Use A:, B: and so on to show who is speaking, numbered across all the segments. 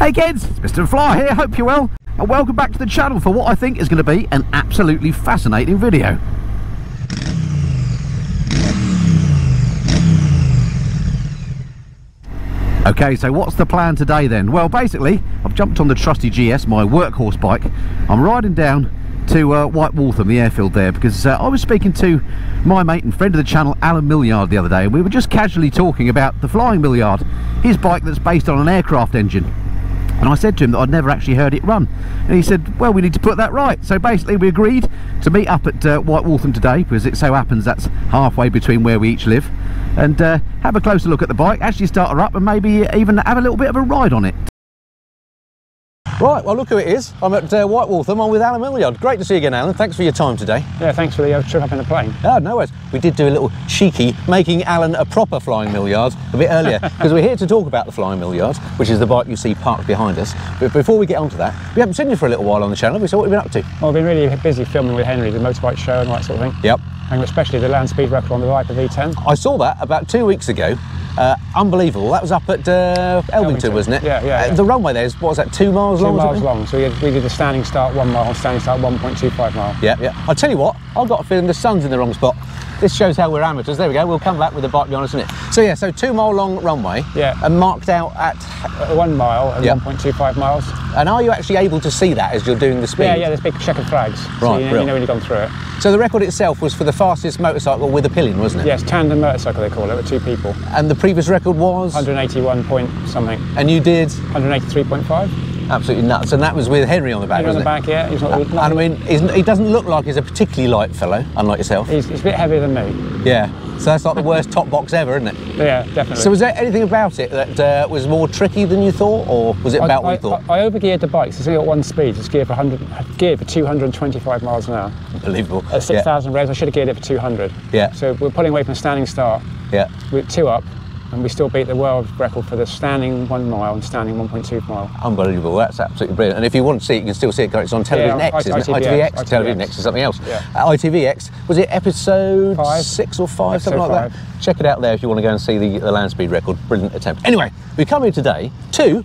A: Hey kids, Mr. Fly here, hope you're well, and welcome back to the channel for what I think is going to be an absolutely fascinating video. Okay, so what's the plan today then? Well, basically, I've jumped on the trusty GS, my workhorse bike. I'm riding down to uh, White Waltham, the airfield there, because uh, I was speaking to my mate and friend of the channel, Allen Millyard, the other day, and we were just casually talking about the Flying Millyard, his bike that's based on an aircraft engine. And I said to him that I'd never actually heard it run. And he said, well, we need to put that right. So basically we agreed to meet up at uh, White Waltham today, because it so happens that's halfway between where we each live, and uh, have a closer look at the bike, actually start her up, and maybe even have a little bit of a ride on it. Right, well look who it is. I'm at uh, White Waltham. I'm with Allen Millyard. Great to see you again, Alan. Thanks for your time today.
B: Yeah, thanks for the uh, trip up in the plane.
A: Oh, no worries. We did do a little cheeky, making Alan a proper Flying Millyard a bit earlier, because we're here to talk about the Flying Millyard, which is the bike you see parked behind us. But before we get onto that, we haven't seen you for a little while on the channel, so what have you been up to?
B: Well, I've been really busy filming with Henry, the motorbike show and all that sort of thing.
A: Yep.
B: And especially the land speed record on the Viper V10.
A: I saw that about two weeks ago. Uh, unbelievable. That was up at uh, Elvington, wasn't it?
B: Yeah, yeah,
A: Uh,
B: yeah.
A: The runway there is, what was that, two miles
B: Two
A: long? or
B: miles long. So we did, we did the standing start one mile standing start 1.25 mile.
A: Yeah, yeah. I'll tell you what, I've got a feeling the sun's in the wrong spot. This shows how we're amateurs. There we go. We'll come back with the bike behind us, isn't it? So yeah, so two mile long runway.
B: Yeah.
A: And marked out at.
B: One mile and
A: Yeah.
B: 1.25 miles.
A: And are you actually able to see that as you're doing the speed?
B: Yeah, yeah, there's big checkered flags.
A: Right,
B: so you, know- you know when you've gone through it.
A: So the record itself was for the fastest motorcycle with a pillion, wasn't it?
B: Yes, tandem motorcycle they call it, with two people.
A: And the previous record was.
B: 181 point something.
A: And you did
B: 183.5.
A: absolutely nuts. And that was with Henry on the back,
B: Henry on the back, yeah. He's not?
A: And I mean, he's, he doesn't look like he's a particularly light fellow, unlike yourself.
B: he's, he's a bit heavier than me.
A: Yeah. So that's like the worst top box ever, isn't it?
B: Yeah, definitely.
A: So was there anything about it that uh, was more tricky than you thought, or was it about
B: I,
A: what you thought?
B: I, I overgeared the bike, so it's only got one speed. It's geared for 100, geared for 225 miles an hour.
A: Unbelievable.
B: At 6,000 revs, I should have geared it for 200.
A: Yeah.
B: So we're pulling away from a standing start
A: Yeah.
B: with two up, and we still beat the world record for the standing one mile and standing 1.2 mile.
A: Unbelievable. That's absolutely brilliant. And if you want to see it, you can still see it. It's on Television
B: Yeah,
A: X,
B: I-
A: isn't it?
B: ITVX,
A: ITVX. Television X is something else.
B: Yeah.
A: Uh, ITVX, was it episode
B: Five.
A: six or five,
B: Episode
A: something like
B: five.
A: that? Check it out there if you want to go and see the, the land speed record. Brilliant attempt. Anyway, we come here today to,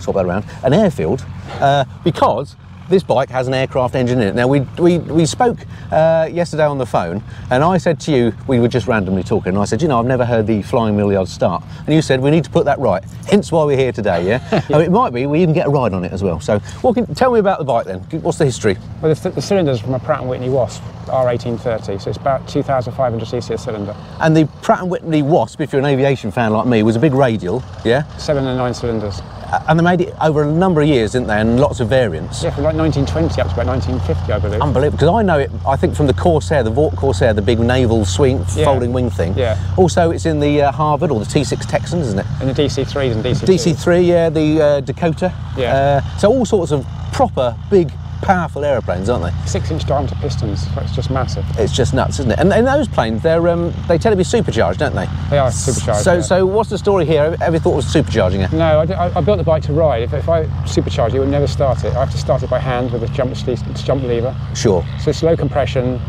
A: swap that around, an airfield uh, because this bike has an aircraft engine in it. Now, we, we, we spoke uh, yesterday on the phone, and I said to you, we were just randomly talking, and I said, you know, I've never heard the Flying Millyard start. And you said, we need to put that right. Hence why we're here today, yeah? Oh, it might be, we even get a ride on it as well. So, what can, tell me about the bike then. What's the history?
B: Well, the, the cylinder's from a Pratt & Whitney Wasp R1830, so it's about 2,500 cc a cylinder.
A: And the Pratt & Whitney Wasp, if you're an aviation fan like me, was a big radial, yeah?
B: Seven and nine cylinders.
A: And they made it over a number of years, didn't they? And lots of variants.
B: Yeah, from like 1920 up to about 1950, I believe.
A: Unbelievable, because I know it, I think from the Corsair, the Vought Corsair, the big naval swing,
B: Yeah.
A: folding wing thing.
B: Yeah.
A: Also, it's in the uh, Harvard or the T6 Texans, isn't it?
B: and the DC3s and DC2s.
A: DC3, yeah, the uh, Dakota.
B: Yeah.
A: Uh, so all sorts of proper, big, powerful aeroplanes, aren't they?
B: Six inch diameter pistons, so it's just massive.
A: It's just nuts, isn't it? And, and those planes, they're um, they tend to be supercharged, don't they?
B: They are supercharged.
A: So,
B: yeah.
A: so what's the story here? You thought was supercharging it?
B: No, I built the bike to ride. If, if I supercharge it, it would never start it. I have to start it by hand with a jump, jump lever.
A: Sure.
B: So it's low compression.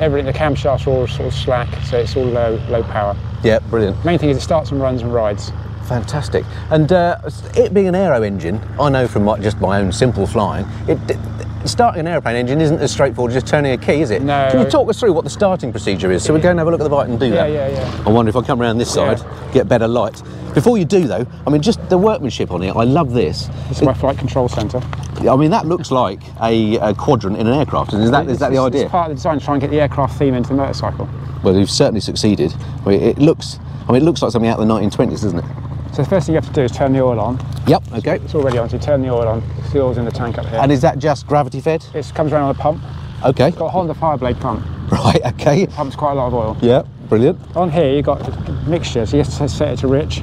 B: Everything, the camshafts are all sort of slack, so it's all low, low power.
A: Yeah, brilliant.
B: Main thing is it starts and runs and rides.
A: Fantastic. And uh, it being an aero engine, I know from my, just my own simple flying, it, it- starting an aeroplane engine isn't as straightforward as just turning a key, is it?
B: No.
A: Can you talk us through what the starting procedure is? So we go and have a look at the bike and do
B: Yeah,
A: that.
B: yeah, yeah. Yeah.
A: I wonder if I come around this
B: Yeah.
A: side, get better light. Before you do though, I mean, just the workmanship on it, I love this.
B: This is my flight control centre.
A: I mean, that looks like a, a quadrant in an aircraft. Is that, is that the idea?
B: It's part of the design to try and get the aircraft theme into the motorcycle.
A: Well, you've certainly succeeded. I mean, it looks, I mean, it looks like something out of the 1920s, doesn't it?
B: So the first thing you have to do is turn the oil on.
A: Yep, okay.
B: It's already on, so you turn the oil on. The oil's in the tank up here.
A: And is that just gravity fed?
B: it comes around on a pump.
A: Okay.
B: It's Got a Honda Fireblade pump.
A: Right, okay.
B: Pumps quite a lot of oil.
A: Yeah, brilliant.
B: On here you've got mixture, so you have to set it to rich.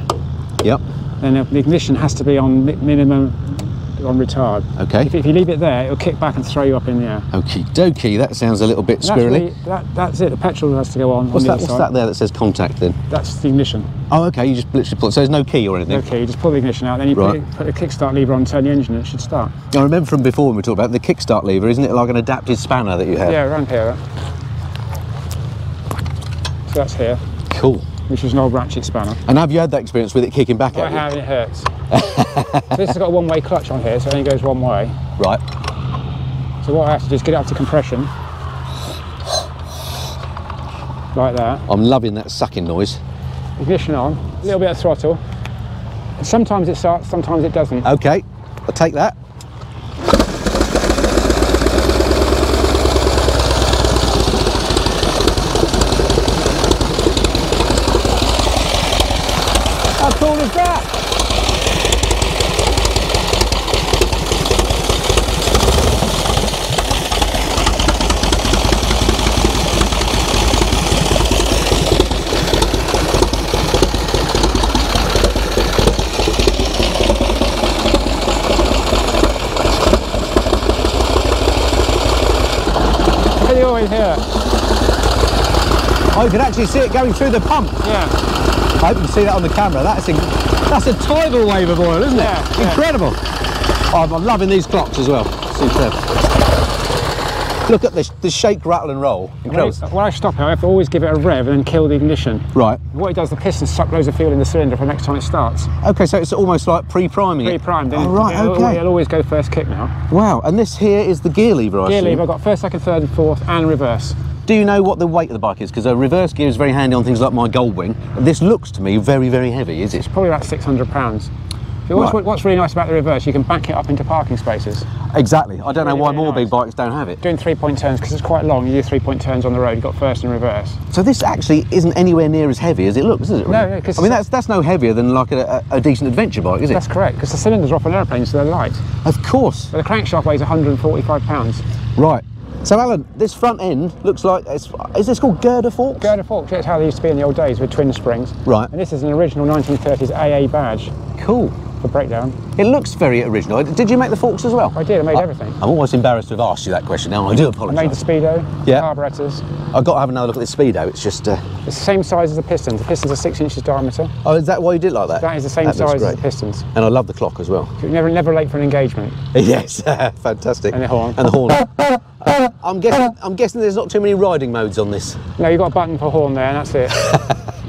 A: Yep.
B: Then the ignition has to be on minimum on retard.
A: Okay.
B: If, if you leave it there, it'll kick back and throw you up in the air.
A: Okie dokie, that sounds a little bit
B: That's,
A: squirrely.
B: really- that, that's it. The petrol has to go on.
A: What's
B: on
A: that? What's that there that says contact then?
B: That's the ignition.
A: Oh, okay. You just literally pull. So there's no key or anything.
B: Okay, you just pull the ignition out, then you
A: Right.
B: put, put the kickstart lever on, turn the engine, and it should start.
A: I remember from before when we talked about the kickstart lever. Isn't it like an adapted spanner that you have?
B: Yeah, around here. So that's here.
A: Cool.
B: Which is an old ratchet spanner.
A: And have you had that experience with it kicking back
B: I
A: at you?
B: have, it hurts. so this has got a one-way clutch on here, so it only goes one way.
A: Right.
B: So what I have to do is get it up to compression. Like that.
A: I'm loving that sucking noise.
B: Ignition on, a little bit of throttle. Sometimes it starts, sometimes it doesn't.
A: Okay, I'll take that.
B: How cool is that? Can you always hear it?
A: Oh, you can actually see it going through the pump.
B: Yeah.
A: I hope you can see that on the camera. That's a, that's a tidal wave of oil, isn't it?
B: Yeah, yeah.
A: Incredible. Oh, I'm loving these clocks as well. Superb. Look at this, the shake, rattle and roll.
B: When I,
A: Incredible.
B: when I stop it, I have to always give it a rev and then kill the ignition.
A: Right.
B: What it does, the pistons suck loads of fuel in the cylinder for the next time it starts.
A: Okay, so it's almost like pre-priming it.
B: Pre-primed.
A: Oh, right,
B: it'll,
A: okay.
B: it'll always go first kick now.
A: Wow, and this here is the gear lever, I
B: Gear
A: assume.
B: lever, I've got first, second, third and fourth and reverse.
A: Do you know what the weight of the bike is? Because a reverse gear is very handy on things like my Goldwing. This looks to me very, very heavy, is it?
B: It's Probably about 600 pounds. What's,
A: Right.
B: what's really nice about the reverse, you can back it up into parking spaces.
A: Exactly. I don't know why
B: really
A: more
B: nice.
A: big bikes don't have it.
B: Doing three-point turns, because it's quite long, you do three-point turns on the road, you've got first and reverse.
A: So this actually isn't anywhere near as heavy as it looks, is it?
B: No, no, 'cause
A: I mean, that's that's no heavier than like a, a, a decent adventure bike, is it?
B: That's correct, because the cylinders are off an aeroplane, so they're light.
A: Of course.
B: But the crankshaft weighs 145 pounds.
A: Right. So Alan, this front end looks like it's, is this called girder forks?
B: Girder forks, that's how they used to be in the old days with twin springs.
A: Right.
B: And this is an original 1930s AA badge
A: Cool.
B: for breakdown.
A: It looks very original. Did you make the forks as well?
B: I did, I made everything.
A: I'm almost embarrassed to have asked you that question now. I do
B: I
A: apologise.
B: made the speedo,
A: Yeah.
B: carburetors.
A: I've got to have another look at this speedo. It's just. Uh,
B: It's the same size as the pistons. The pistons are six inches diameter.
A: oh, is that why you did like that?
B: That is the same
A: That
B: size as the pistons.
A: And I love the clock as well.
B: You're never, never late for an engagement.
A: Yes, fantastic.
B: And the horn.
A: And the horn. I'm guessing. I'm guessing there's not too many riding modes on this.
B: No, you've got a button for horn there, and that's it.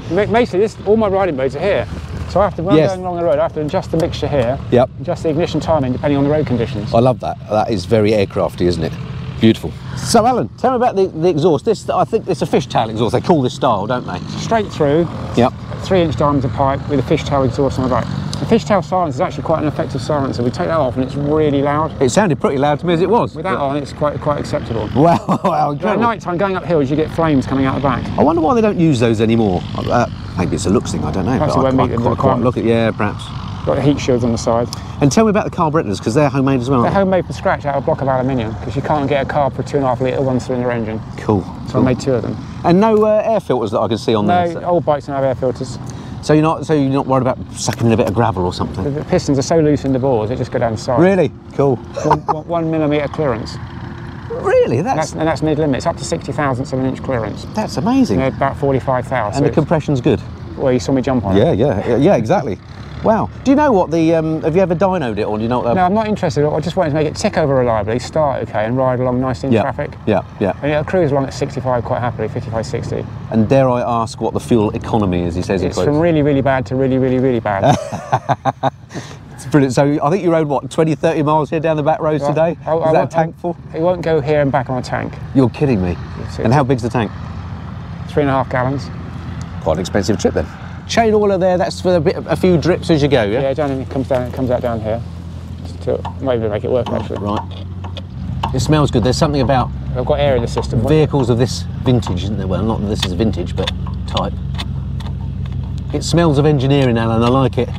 B: Basically, this, all my riding modes are here. So I have to, when
A: Yes.
B: I'm going along the road, I have to adjust the mixture here,
A: Yep.
B: adjust the ignition timing depending on the road conditions.
A: I love that. That is very aircrafty, isn't it? Beautiful. So, Alan, tell me about the, the exhaust. This, I think, it's a fishtail exhaust. They call this style, don't they?
B: Straight through,
A: Yep.
B: three inch diameter pipe with a fishtail exhaust on the back. The fishtail silence is actually quite an effective silencer. We take that off and it's really loud.
A: It sounded pretty loud to me as it was.
B: With that on, it's quite quite acceptable.
A: Wow, wow,
B: At night time, going up hills, you get flames coming out the back.
A: I wonder why they don't use those anymore. Uh, maybe it's a looks thing, I don't know.
B: Perhaps
A: but I quite, quite, quite look at, yeah, perhaps.
B: Got the heat shields on the side.
A: And tell me about the carburetors, because they're homemade as well.
B: They're homemade from scratch out of a block of aluminium because you can't get a carb for two and a half litre one cylinder engine.
A: Cool.
B: So
A: cool.
B: I made two of them.
A: And no uh, air filters that I can see on
B: No,
A: there. So,
B: old bikes don't have air filters.
A: So you're not so you're not worried about sucking in a bit of gravel or something.
B: The pistons are so loose in the bores, they just go down the side.
A: Really? Cool.
B: One, one- one millimetre clearance.
A: Really?
B: That's,
A: That's
B: and that's mid limit. It's up to 60 thousandths of an inch clearance.
A: that's amazing.
B: About 45 thousandths.
A: and the compression's good.
B: well, you saw me jump on it.
A: Yeah, yeah, yeah, yeah, exactly. Wow. Do you know what the um, have you ever dynoed it or do you know what
B: No, I'm not interested. I just wanted to make it tick over reliably, start okay, and ride along nicely in
A: yeah,
B: traffic.
A: Yeah, yeah.
B: And it'll cruise along at 65 quite happily, 55, 60.
A: And dare I ask what the fuel economy is? He says
B: It's from really, really bad to really, really, really bad.
A: It's brilliant. So I think you rode what 20, 30 miles here down the back roads
B: Well,
A: today.
B: I- I
A: is that
B: won't-
A: tank full?
B: It won't go here and back on a tank.
A: You're kidding me.
B: It's-
A: And how big's the tank?
B: Three and a half gallons.
A: Quite an expensive trip then. Chain oiler there. That's for a bit, a few drips as you go. Yeah.
B: Yeah, down, it comes down. It comes out down here. Just to, might even make it work actually.
A: Right. It smells good. There's something about
B: I've got air in the system.
A: vehicles of this vintage, isn't there? Well, not that this is a vintage, but type. It smells of engineering, Alan. I like it.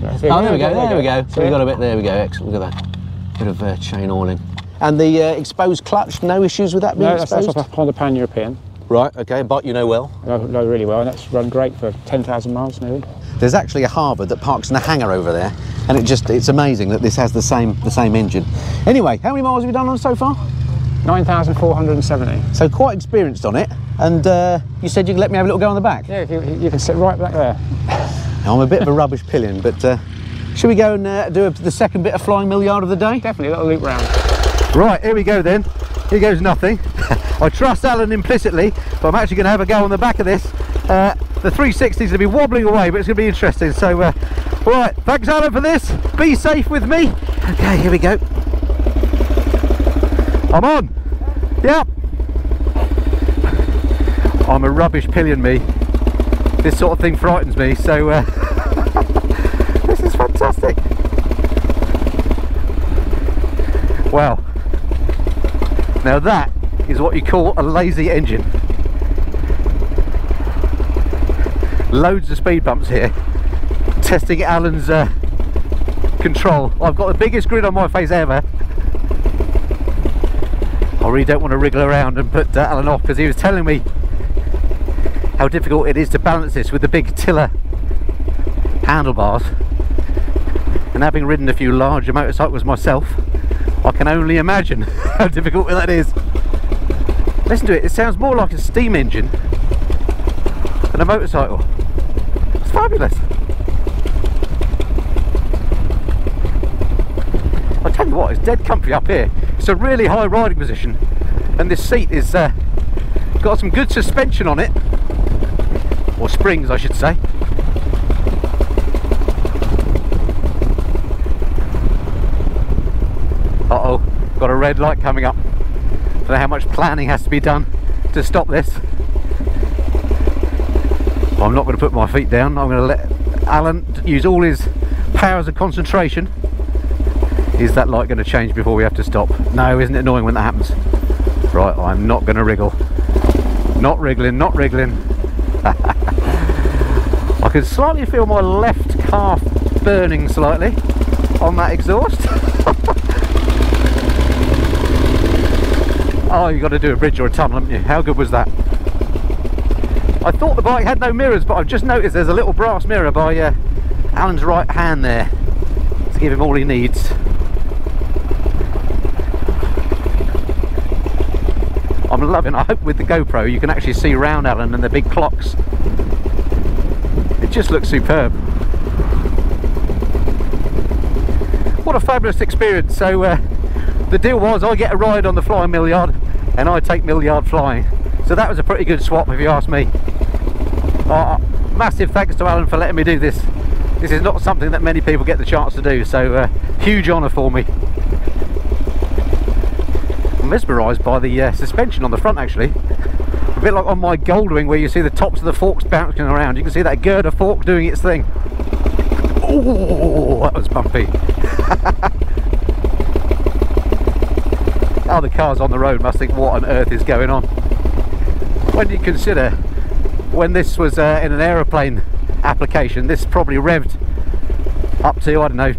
A: Oh, there we go. There we go. So we got a bit. There we go. Excellent. Look at that. Bit of uh, chain oiling. And the uh, exposed clutch. No issues with that being
B: No, that's, that's
A: exposed.
B: off a Honda Pan European.
A: Right. Okay. But you know well.
B: I know, know really well, and that's run great for 10,000 miles nearly.
A: There's actually a Harvard that parks in a hangar over there, and it just it's amazing that this has the same the same engine. Anyway, how many miles have you done on it so far?
B: 9,470.
A: So quite experienced on it. And uh, you said you could let me have a little go on the back.
B: Yeah, you, you can sit right back there.
A: I'm a bit of a rubbish pillion, but uh, should we go and uh, do a, the second bit of flying Millyard of the day?
B: Definitely a little loop round.
A: Right, here we go then. Here goes nothing. I trust Alan implicitly, but I'm actually going to have a go on the back of this Uh, the 360 is going to be wobbling away, but it's going to be interesting. So, uh, right, thanks Alan for this. Be safe with me. Okay, here we go. I'm on. Yep. I'm a rubbish pillion me. This sort of thing frightens me, so uh, this is fantastic. Well, now that is what you call a lazy engine. Loads of speed bumps here. Testing Alan's uh, control. I've got the biggest grin on my face ever. I really don't want to wriggle around and put uh, Alan off because he was telling me how difficult it is to balance this with the big tiller handlebars and having ridden a few larger motorcycles myself I can only imagine how difficult that is listen to it. It sounds more like a steam engine than a motorcycle. It's fabulous. I tell you what it's dead comfy up here. It's a really high riding position and this seat is uh, got some good suspension on it. Or springs I should say. Uh oh got a red light coming up don't know how much planning has to be done to stop this. I'm not going to put my feet down. I'm going to let Alan use all his powers of concentration. Is that light going to change before we have to stop? No isn't it annoying when that happens? Right I'm not going to wriggle. Not wriggling not wriggling. I can slightly feel my left calf burning slightly on that exhaust. oh, you've got to do a bridge or a tunnel, haven't you? How good was that? I thought the bike had no mirrors, but I've just noticed there's a little brass mirror by uh, Alan's right hand there to give him all he needs. I'm loving I hope with the GoPro you can actually see round Alan and the big clocks it just looks superb. What a fabulous experience. So uh, the deal was I get a ride on the Flying Millyard and I take Millyard flying. So that was a pretty good swap if you ask me. Uh, massive thanks to Alan for letting me do this. This is not something that many people get the chance to do, so uh, huge honour for me. I'm mesmerised by the uh, suspension on the front actually a bit like on my Goldwing where you see the tops of the forks bouncing around. You can see that girder fork doing its thing. Oh, that was bumpy. Other cars on the road must think, what on earth is going on? When you consider when this was uh, in an aeroplane application, this probably revved up to, I don't know,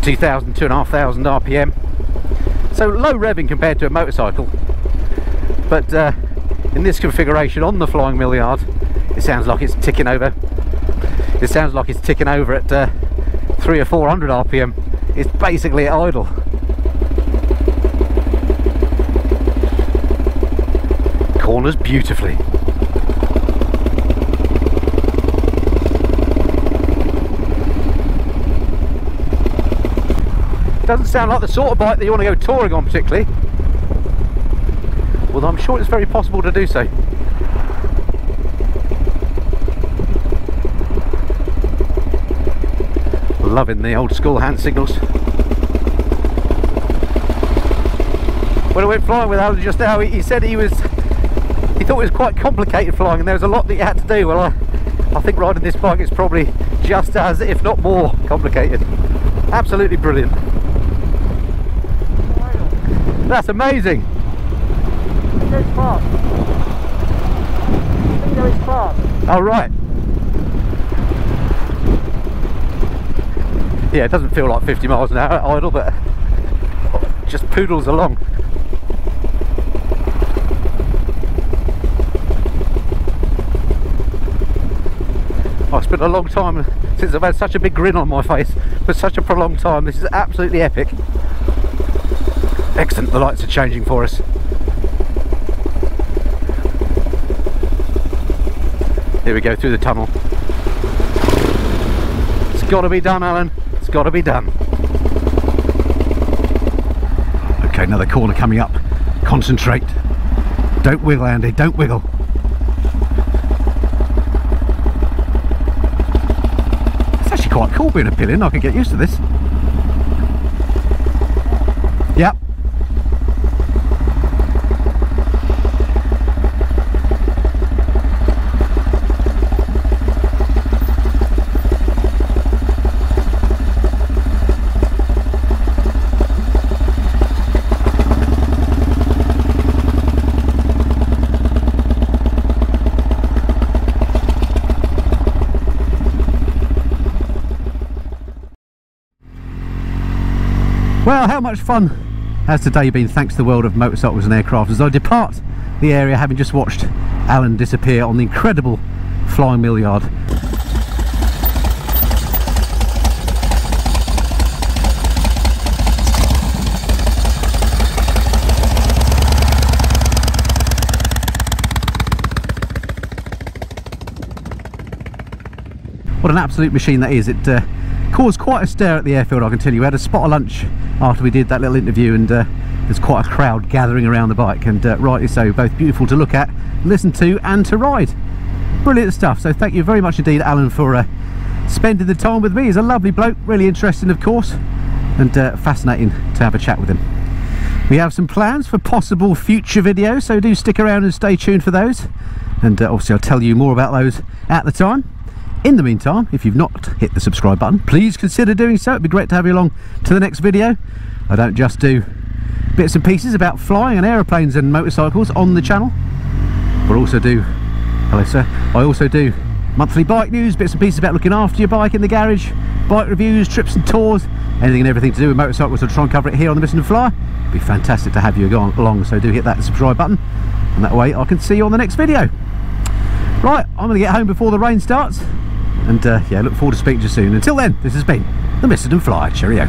A: 2,000, 2,500 RPM. So low revving compared to a motorcycle. But uh, in this configuration on the Flying Millyard it sounds like it's ticking over it sounds like it's ticking over at uh, 3 or 400 rpm it's basically idle corners beautifully doesn't sound like the sort of bike that you want to go touring on particularly although I'm sure it's very possible to do so. Loving the old school hand signals. When I went flying with Alan just now, he said he was he thought it was quite complicated flying and there was a lot that you had to do. Well, I, I think riding this bike is probably just as, if not more, complicated. Absolutely brilliant. That's amazing
B: goes fast. It goes fast.
A: Oh, right. Yeah, it doesn't feel like 50 miles an hour idle, but just poodles along. I've spent a long time since I've had such a big grin on my face for such a prolonged time. This is absolutely epic. Excellent, the lights are changing for us. Here we go through the tunnel. It's got to be done, Alan. It's got to be done. Okay, another corner coming up. Concentrate. Don't wiggle, Andy. Don't wiggle. Quite cool being a pillion. I could get used to this. Yep. Well, how much fun has today been thanks to the world of motorcycles and aircraft as I depart the area having just watched Alan disappear on the incredible flying Millyard. What an absolute machine that is. It uh, caused quite a stir at the airfield, I can tell you. We had a spot of lunch after we did that little interview and uh, there's quite a crowd gathering around the bike and uh, rightly so, both beautiful to look at, listen to and to ride. Brilliant stuff. So thank you very much indeed, Alan, for uh, spending the time with me. He's a lovely bloke, really interesting, of course, and uh, fascinating to have a chat with him. We have some plans for possible future videos, so do stick around and stay tuned for those. And uh, obviously I'll tell you more about those at the time. In the meantime, if you've not hit the subscribe button, please consider doing so. It'd be great to have you along to the next video. I don't just do bits and pieces about flying and aeroplanes and motorcycles on the channel, but also do, hello sir, I also do monthly bike news, bits and pieces about looking after your bike in the garage, bike reviews, trips and tours, anything and everything to do with motorcycles. I'll try and cover it here on the Missenden Flyer. It'd be fantastic to have you along, so do hit that subscribe button, and that way I can see you on the next video. Right, I'm going to get home before the rain starts and uh, yeah look forward to speaking to you soon until then this has been the Missenden Fly. cheerio